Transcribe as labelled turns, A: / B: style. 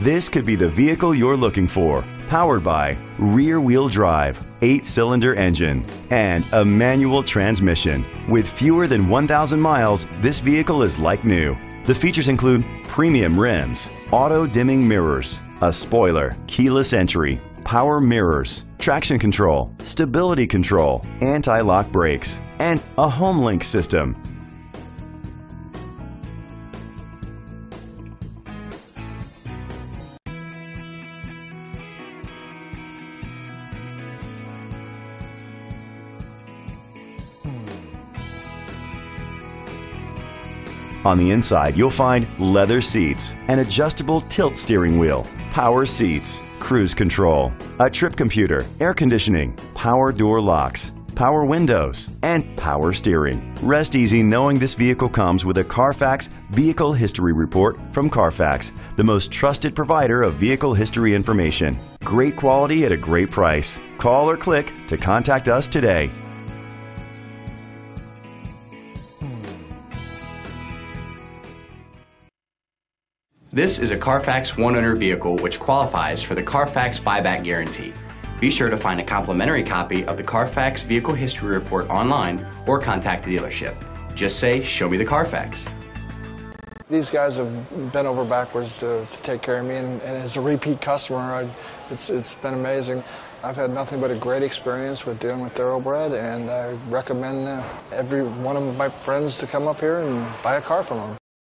A: This could be the vehicle you're looking for. Powered by rear wheel drive, 8 cylinder engine, and a manual transmission. With fewer than 1,000 miles, this vehicle is like new. The features include premium rims, auto dimming mirrors, a spoiler, keyless entry, power mirrors, traction control, stability control, anti lock brakes, and a HomeLink system. On the inside, you'll find leather seats, an adjustable tilt steering wheel, power seats, cruise control, a trip computer, air conditioning, power door locks, power windows, and power steering. Rest easy knowing this vehicle comes with a Carfax Vehicle History Report from Carfax, the most trusted provider of vehicle history information. Great quality at a great price. Call or click to contact us today.
B: This is a Carfax One Owner vehicle which qualifies for the Carfax Buyback Guarantee. Be sure to find a complimentary copy of the Carfax Vehicle History Report online or contact the dealership. Just say, Show me the Carfax.
C: These guys have bent over backwards to, to take care of me, and, and as a repeat customer, I, it's, it's been amazing. I've had nothing but a great experience with dealing with Thoroughbred, and I recommend uh, every one of my friends to come up here and buy a car from them.